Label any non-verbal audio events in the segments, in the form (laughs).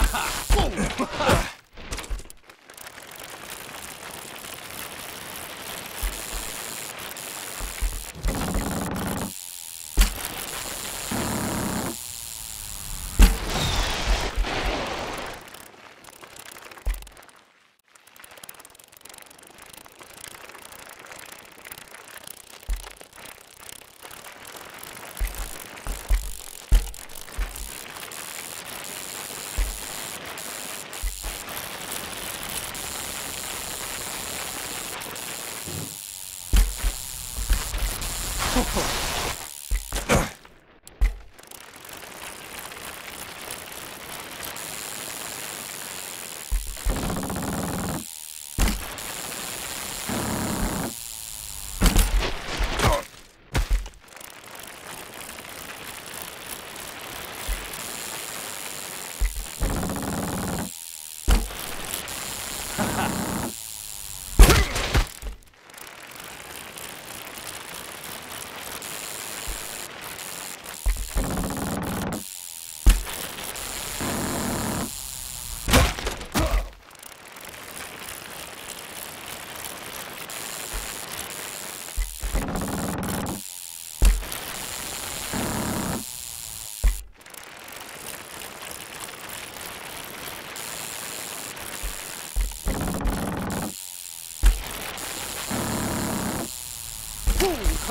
Ha ha! report.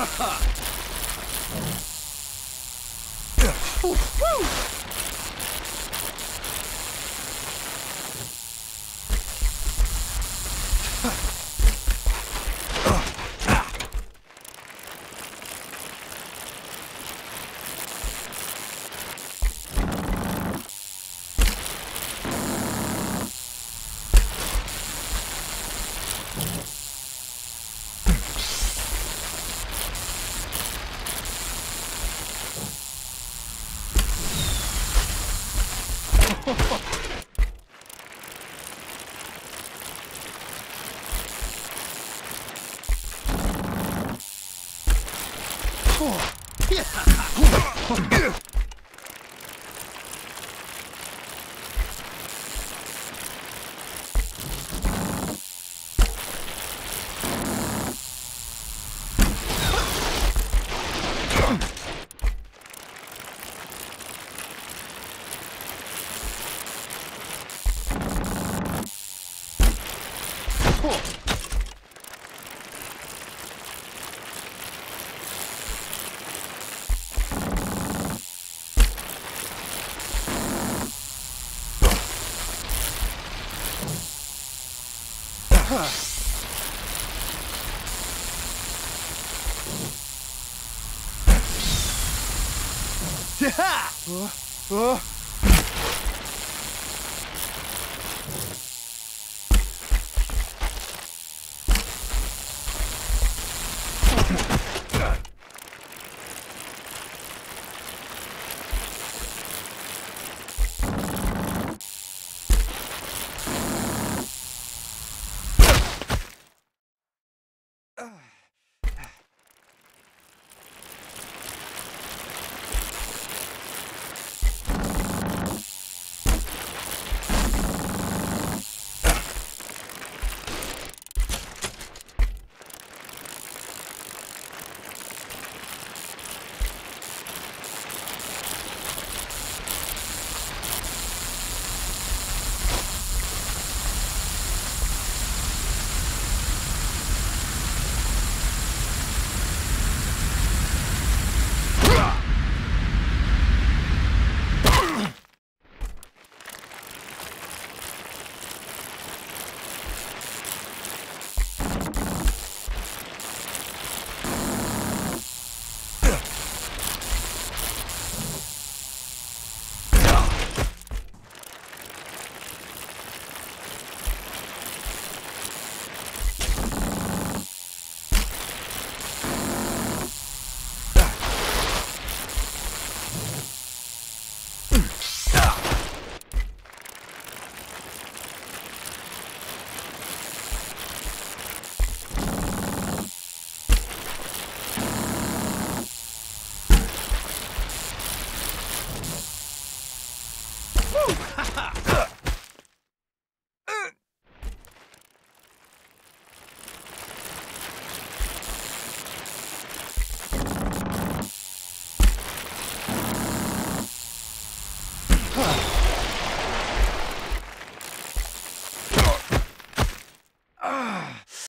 (laughs) Ha ha! Oh, yeah. (laughs) Yeah! Uh, uh.